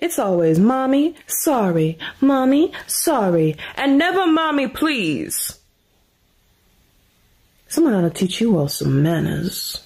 It's always mommy, sorry, mommy, sorry, and never mommy, please. Someone ought to teach you all some manners.